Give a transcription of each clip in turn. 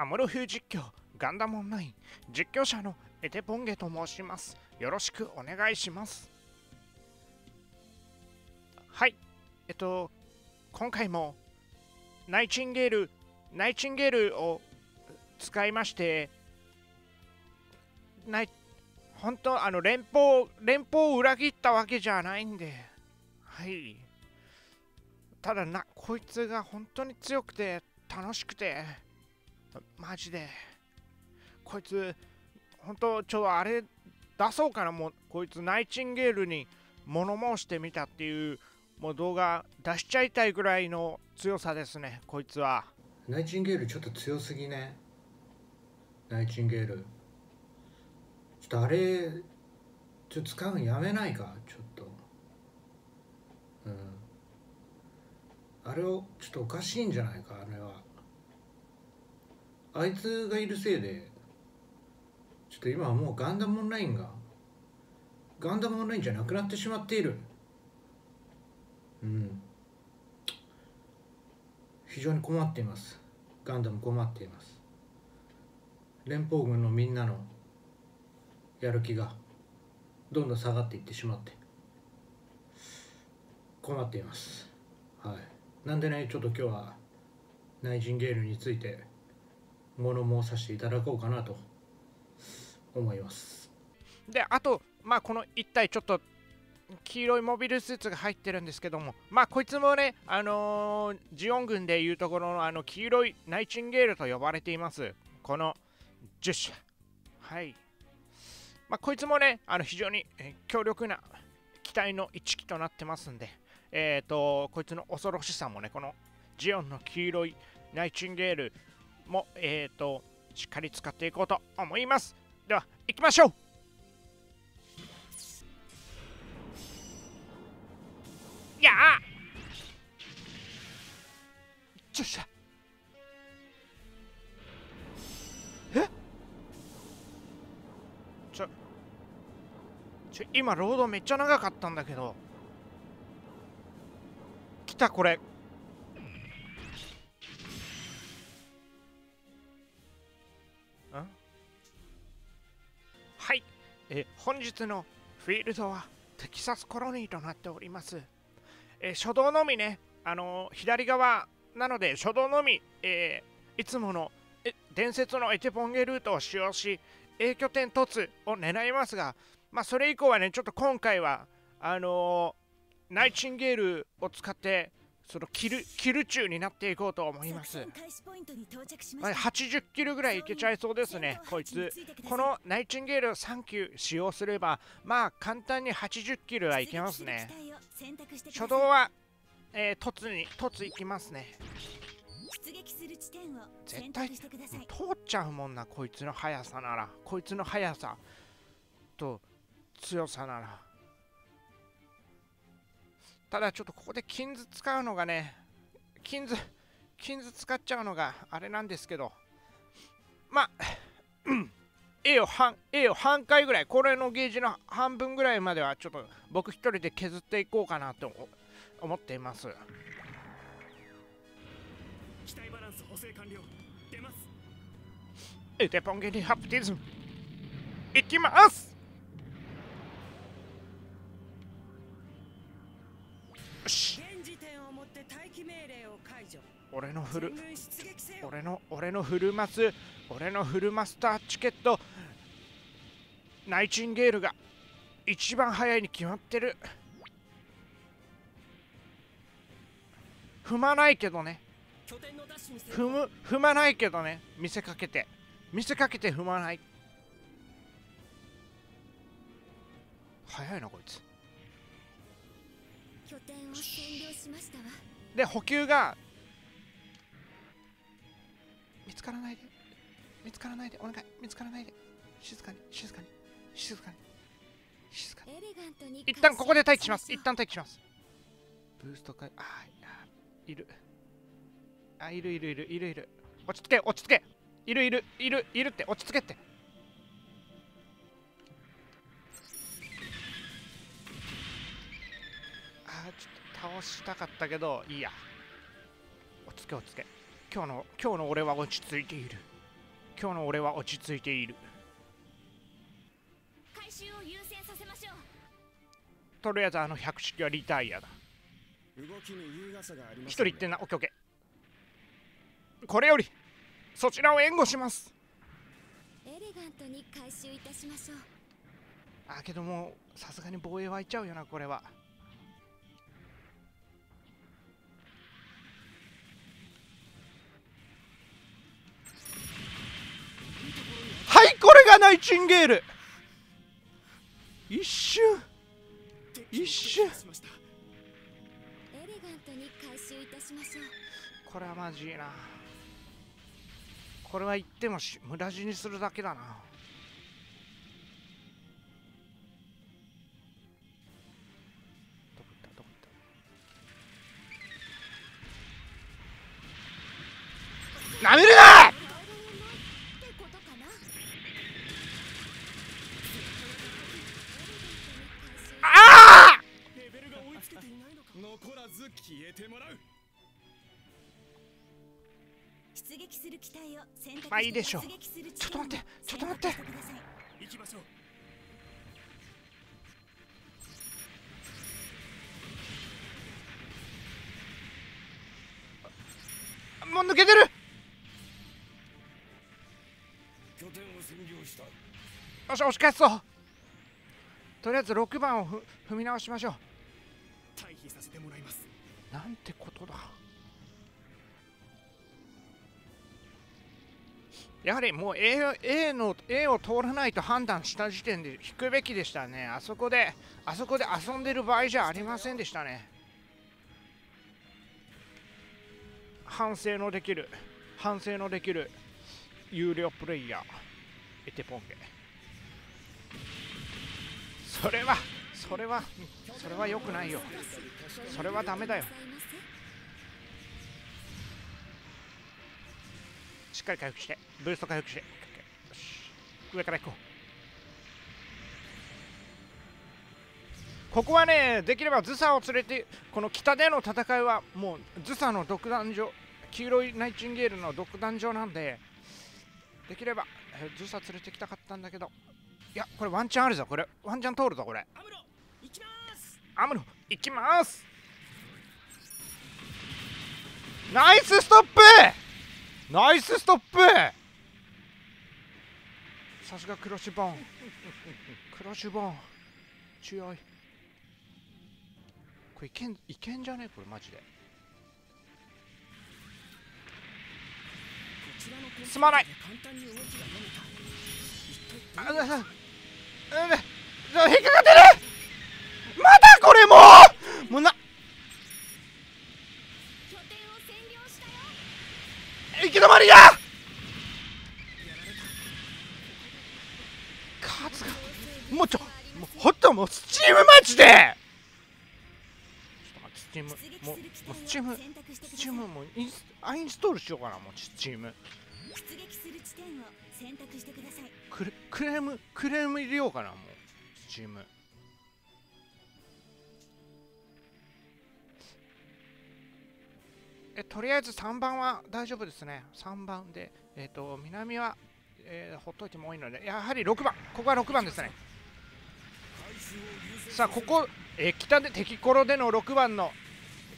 アムロ風実況ガンダムオンライン実況者のエテポンゲと申します。よろしくお願いします。はい。えっと今回もナイチンゲールナイチンゲールを使いましてナイ本当あの連邦連邦を裏切ったわけじゃないんではい。ただなこいつが本当に強くて楽しくてマジで。こいつ本当ちょっとあれ出そうかな。もうこいつナイチンゲールに物申してみたっていうもう動画出しちゃいたいぐらいの強さですねこいつは。ナイチンゲールちょっと強すぎね。ナイチンゲール。ちょっとあれちょっと使うのやめないか？ちょっと。うん。あれをちょっとおかしいんじゃないか？あれは。あいつがいるせいでちょっと今はもうガンダムオンラインがガンダムオンラインじゃなくなってしまっている。うん。非常に困っています。ガンダム困っています。連邦軍のみんなのやる気がどんどん下がっていってしまって困っています。はい。なんでねちょっと今日はナイチンゲールについて物申させていただこうかなと思います。であとまあこの1体ちょっと黄色いモビルスーツが入ってるんですけどもまあこいつもねあのー、ジオン軍でいうところのあの黄色いナイチンゲールと呼ばれています。この10社はい。まあこいつもねあの非常に、強力な機体の一機となってますんでえっ、ー、とこいつの恐ろしさもねこのジオンの黄色いナイチンゲールもえっ、ー、としっかり使っていこうと思います。では行きましょう。やあ。ちょっしゃ。え？ちょちょ今ロードめっちゃ長かったんだけど。来たこれ。え本日のフィールドはテキサスコロニーとなっております。え、初動のみね、あのー、左側なので初動のみ、えー、いつものえ伝説のエテポンゲルートを使用し、A 拠点突を狙いますが、まあ、それ以降はね、ちょっと今回は、あのー、ナイチンゲールを使って、そのキルキル中になっていこうと思います。80キルぐらいいけちゃいそうですね、こいつ。このナイチンゲール3級使用すれば、まあ簡単に80キルはいけますね。初動は、えー、突に突いきますね絶対通っちゃうもんなこいつの速さならこいつの速さと強さならただちょっとここで金図使うのがね金図金図使っちゃうのがあれなんですけどまあ A を半 A を半回ぐらいこれのゲージの半分ぐらいまではちょっと僕一人で削っていこうかなと思っています。機体バランス補正完了。出ます。エテポンゲリハプティズム。いきます俺のフル俺の俺のフルマス俺のフルマスターチケットナイチンゲールが一番早いに決まってる。踏まないけどね。踏む踏まないけどね。見せかけて。見せかけて踏まない。早いなこいつで補給が見つからないで。見つからないで。お願い。見つからないで。静かに。静かに。静かに。静かに。一旦ここで待機します。一旦待機します。ブーストかあいる。あいるいるいるいるいる。落ち着け落ち着け。いるいるいるいるって。落ち着けって。あちょっと倒したかったけどいいや。落ち着け落ち着け。今日の今日の俺は落ち着いている。今日の俺は落ち着いている。回収を優先させましょう。とりあえずあの百式はリタイアだ。一人言ってんなオッケーオッケー。これよりそちらを援護します。エレガントに回収いたしましょう。あけどもうさすがに防衛湧いちゃうよなこれはこれがナイチンゲール。一瞬。一瞬。これはマジいな。これは言ってもし無駄死にするだけだな。なめるなけていないのか？残らず消えてもらう。出撃する機体を選択してまあいいでしょうちょっと待ってちょっと待って。行きましょう。もう抜けてる！拠点を占領した。よし押し返すぞ。とりあえず6番をふ踏み直しましょ退避させてもらいます。なんてことだ。やはりもう A, A の A を通らないと判断した時点で引くべきでしたね。あそこであそこで遊んでる場合じゃありませんでしたね。反省のできる反省のできる有料プレイヤーエテポンゲ。それはそれはそれは良くないよ。それはダメだよ。しっかり回復して。ブースト回復して。よし。上から行こう。ここはねできればズサを連れてこの北での戦いはもうズサの独壇場黄色いナイチンゲールの独壇場なんでできればズサ連れてきたかったんだけど。いやこれワンチャンあるぞこれ。ワンチャン通るぞこれ。アムロ行きます。ナイスストップ！ナイスストップ！さすがクロシュボン。クロシュボン。強い。これいけんいけんじゃね？これマジで。すまない。あうわうわうわ引っかかってる！もうな行き止まりや！数がもうちょもうほんともうスチームマジで！ちょっと待ってスチームもうもうスチームスチームもうインスアインストールしようかなもうスチーム。出撃する地点を選択してください。クレクレームクレーム入れようかなもうスチームえとりあえず3番は大丈夫ですね。3番でえっ、と南は、えーほっといても多いのでやはり6番。ここは6番ですね。さあここ、えー北で敵コロでの6番の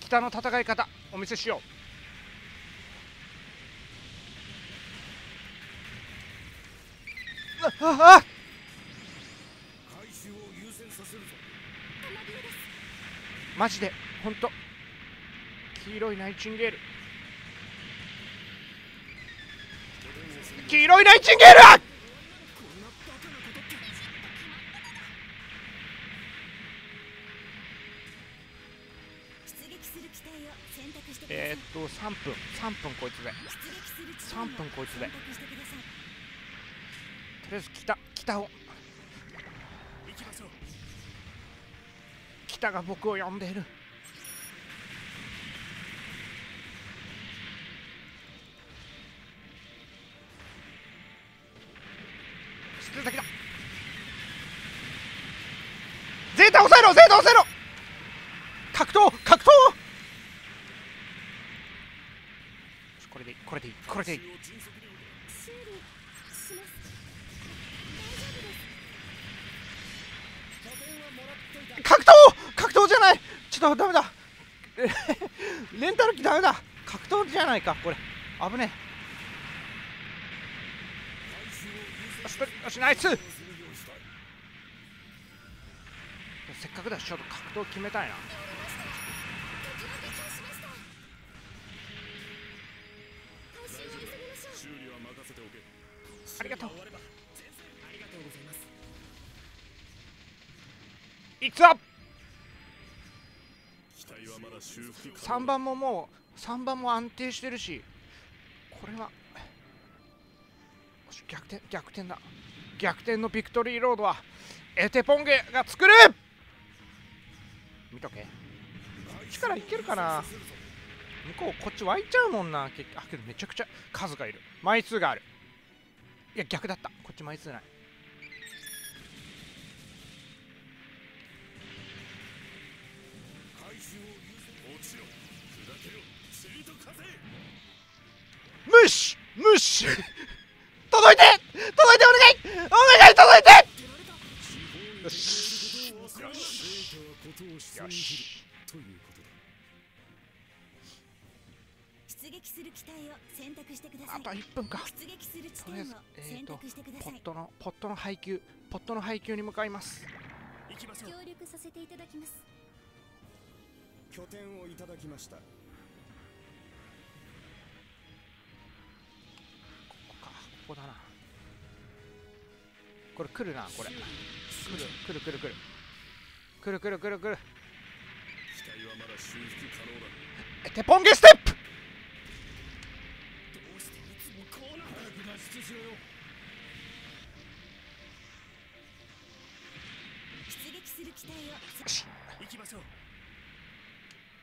北の戦い方お見せしよう。あああマジでほんと黄色いナイチンゲール。黄色いナイチンゲールえー、っと3分。3分こいつで。3分こいつで。とりあえず北北を。行きましょう北が僕を呼んでいる。せろゼロゼロ。格闘格闘。これでいいこれでいいこれでいい。格闘格闘じゃない。ちょっとダメだ。レンタル機ダメだ。格闘じゃないかこれ。危ねえ。よしナイス。せっかくだしちょっと格闘決めたいな。ありがとうありがとう。ございますいくぞ。機体はまだ修復可能。3番ももう3番も安定してるしこれは逆転逆転だ。逆転のビクトリーロードはエテポンゲが作る見とけ。力いけるかな。向こうこっち湧いちゃうもんな。結あけどめちゃくちゃ数がいる。枚数がある。いや逆だった。こっち枚数ない。回収を落ちろ砕けろ塵と風ムシムシ届いて！届いてお願い！お願い！届いて！よし！よし。ことをし。てよし。ということだ出撃する機体を選択してください。あと1分か。出撃する地とりあえず点をえーと選択してください。ポットのポットの配給ポットの配給に向かいます。行きましょう。協力させていただきます。拠点をいただきました。ここか。ここだな。これ来るなこれ。来る来る来る来るくるくるくるくる。テポンゲステップ。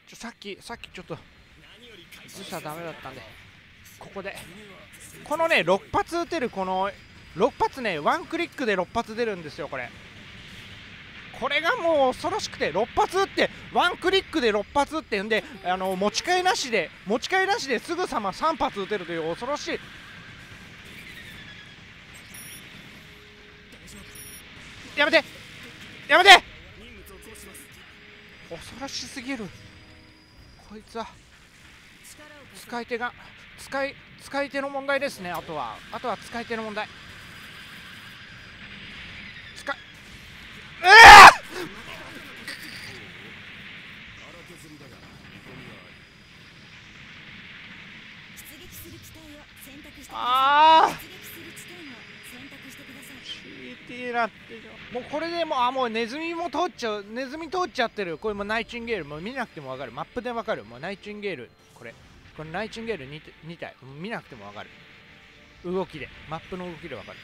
ちょさっきさっきちょっと実はダメだったんでここで。このね6発撃てるこの6発ねワンクリックで6発出るんですよこれ。これがもう恐ろしくて6発撃ってワンクリックで6発撃ってんであの持ち替えなしで持ち替えなしですぐさま3発撃てるという恐ろしい。やめてやめて。恐ろしすぎる。こいつは使い手が使い使い手の問題ですね。あとはあとは使い手の問題使いえ荒削りだが見込みはあ出撃する機体を選択してくださああい出撃する地点を選択してください CT なってもうこれでもうあもうネズミも通っちゃうネズミ通っちゃってる。これもうナイチンゲール。もう見なくてもわかる。マップでわかる。もうナイチンゲール。これ。これナイチンゲール 2, 2体見なくてもわかる。動きで。マップの動きでわかる。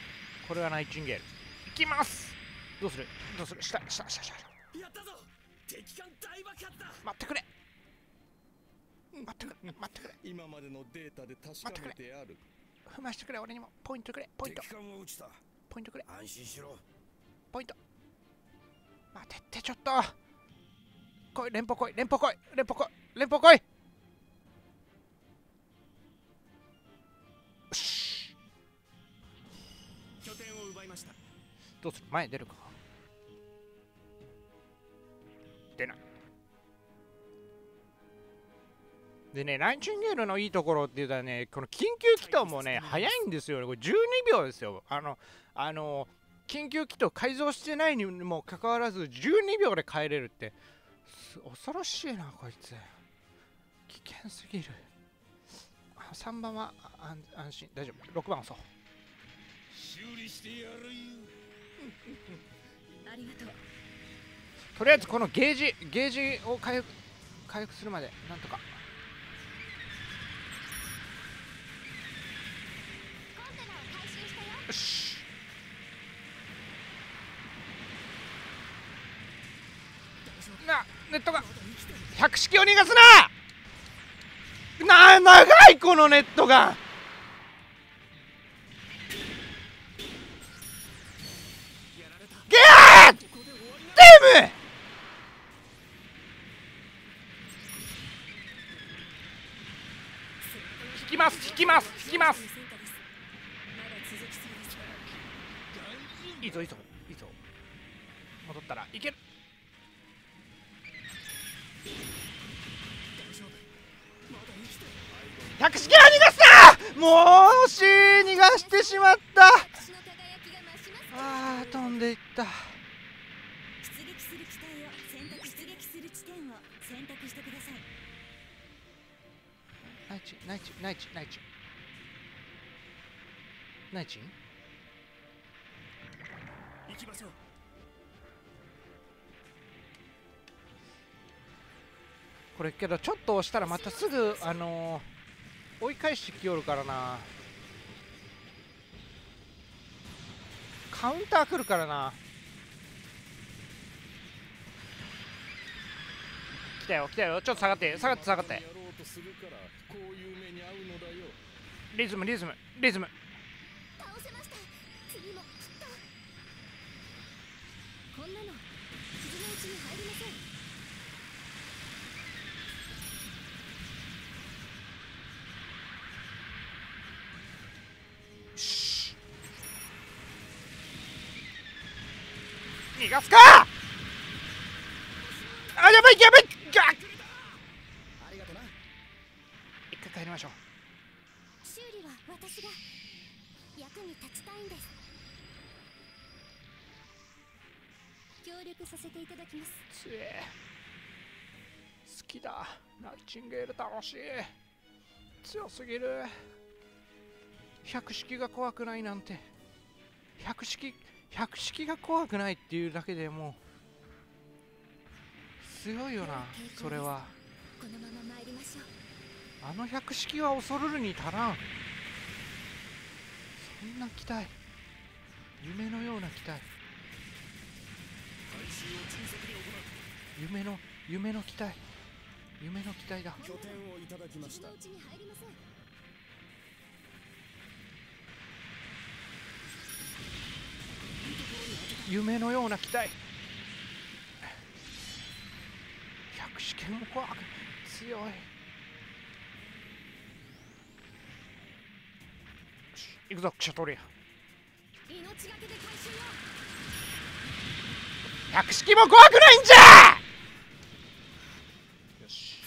これはナイチンゲール。いきます。どうする？どうする？下下下下。やったぞ。敵艦大爆発だ待ってくれ。待ってくれ。待ってくれ。今までのデータで確かめてある。踏ましてくれ。俺にも。ポイントくれ。ポイント。敵艦は落ちたポイントくれ。安心しろ。ポイント。待ってってちょっと。来い連邦来い連邦来い連邦来い連邦来い。よし。拠点を奪いました。どうする？前出るかでね、ナイチンゲールのいいところって言ったらね、この緊急起動もね、早いんですよ。これ12秒ですよ。あの、あの、緊急起動改造してないにもかかわらず、12秒で帰れるって、す恐ろしいな、こいつ。危険すぎる。あ3番はあ安安心、大丈夫。6番押そう。修理してやるよありがとうとりあえずこのゲージ、ゲージを回復回復するまで、なんとか。したよしなネットが。百式を逃がすな。な長いこのネットが。ゲーデム!引きます引きます引きます。いいぞいいぞいいぞ。戻ったらいける。百式は逃がすたもうし逃がしてしまった！あー飛んでいった。出撃する機体を選択出撃する地点を選択してください。ナイチナイチナイチナイチナイチきましょう。これけどちょっと押したらまたすぐあのー追い返してきよるからな。カウンター来るからな。来たよ来たよ。ちょっと下がって下がって下がって。リズムリズムリズムこんなの。傷のうちに入りません。逃がすか！させていただきます。つえ。好きだ。ナイチンゲール楽しい強すぎる。百式が怖くないなんて。百式百式が怖くないっていうだけでもう強いよなそれは。このまま参りましょう。あの百式は恐るるに足らん。そんな機体夢のような機体回収を迅速に行う夢の夢の機体夢の機体だ。拠点をいただきました。傷のうちに入りません。夢のような機体百試験も怖く強い。行くぞクシャトリア。命がけで回収を百式も怖くないんじゃ！よし。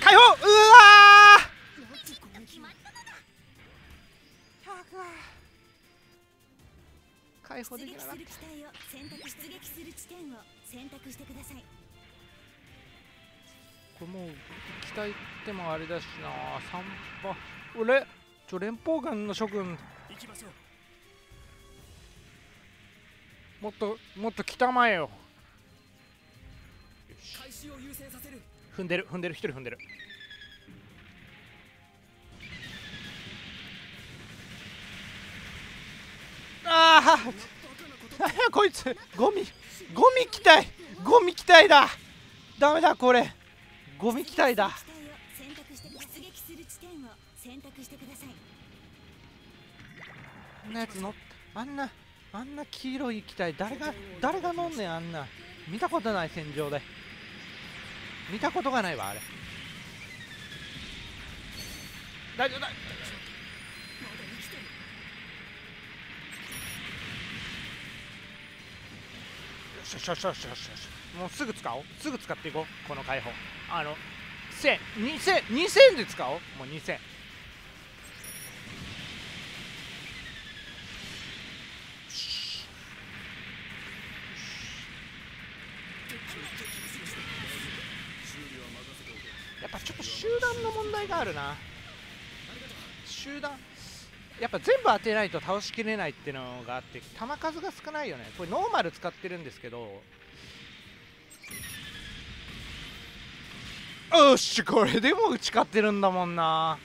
解放！うわ解放できなかっする機体を選択出撃する地点を選択してくださいた。これもう機体ってもあれだしな。3番俺ちょ連邦軍の諸君。行きましょうもっともっと北前よ。よし回収を優先させる踏んでる踏んでる。一人踏んでる。ああこいつ。ゴミゴミ機体。ゴミ機体だ。ダメだこれ。ゴミ機体だ。あんなやつ乗っあんなあんな黄色い機体誰が誰が乗んねんあんな。見たことない戦場で。見たことがないわあれ。大丈夫だよしよしよしよしよしよしもうすぐ使おう。すぐ使っていこうこの解放。あの1000 2000 2000で使おう。もう2000るな。集団。やっぱ全部当てないと倒しきれないっていうのがあって弾数が少ないよね。これノーマル使ってるんですけど。よしこれでも打ち勝ってるんだもんな。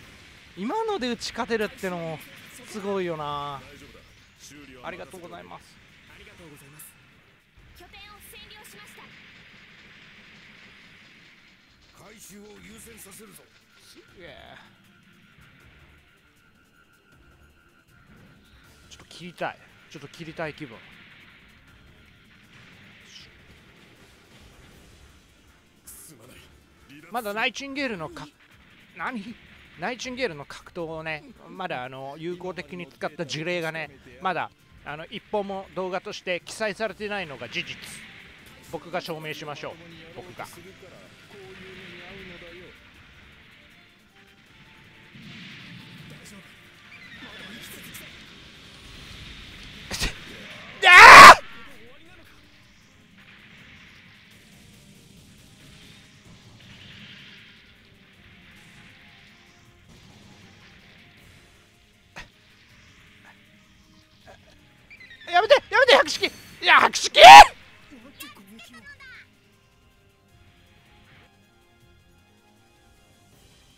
今ので打ち勝てるってのもすごいよな。ありがとうございますありがとうございます。拠点を占領しました。回収を優先させるぞすげえ。ちょっと切りたい。ちょっと切りたい気分。まだナイチンゲールのか何？ナイチンゲールの格闘をねまだあの有効的に使った事例がねまだあの一本も動画として記載されてないのが事実。僕が証明しましょう。僕が百式なんて攻撃を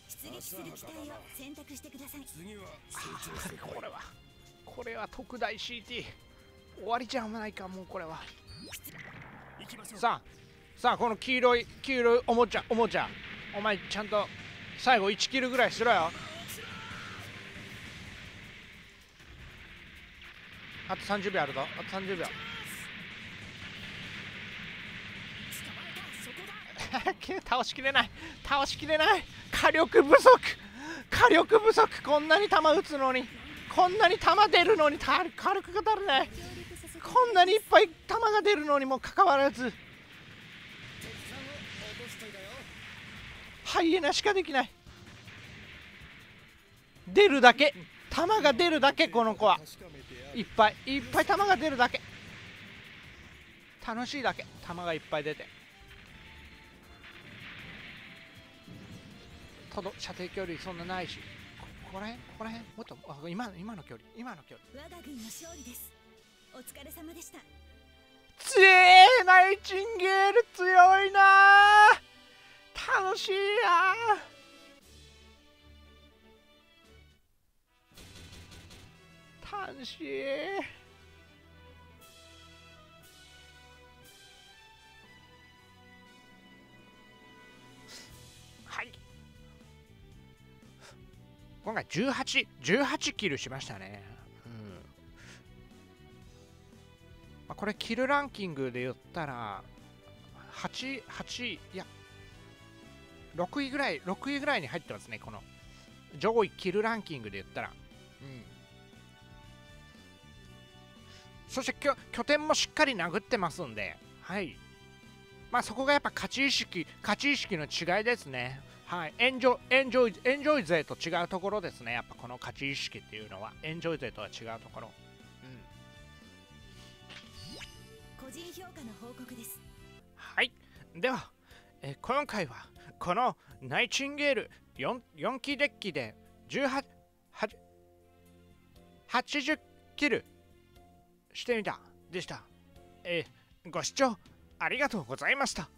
出撃する機体を選択してください。次はこれは。これは特大 CT 終わりじゃないかもうこれは。さあさあこの黄色い黄色いおもちゃおもちゃ。お前ちゃんと最後1キルぐらいしろよあと30秒あるぞ。あと30秒。倒しきれない。倒しきれない。火力不足。火力不足。こんなに弾撃つのに。こんなに弾出るのに。火火力が足りないこんなにいっぱい弾が出るのに。もかかわらず。ハイエナしかできない。出るだけ。弾が出るだけこの子は。いっぱいいっぱい弾が出るだけ。楽しいだけ。弾がいっぱい出て。とど射程距離そんなないし。こここら辺？ここら辺？もっとあ今の今の距離。今の距離。我が軍の勝利です。お疲れ様でした。強えナイチンゲール。強いな楽しいな楽しはい。今回1818 18キルしましたね、これキルランキングで言ったら8、8、いや、6位ぐらい、6位ぐらいに入ってますね、この。上位キルランキングで言ったら。うん、そしてきょ拠点もしっかり殴ってますんで、はい。まあそこがやっぱ勝ち意識、勝ち意識の違いですね。はい。エンジョイ、エンジョイ、エンジョイ勢と違うところですね。やっぱこの勝ち意識っていうのは、エンジョイ勢とは違うところ。うん。個人評価の報告ですはい。では、えー今回はこのナイチンゲール 4, 4期デッキで18は80キルしてみたでした。えーご視聴ありがとうございました。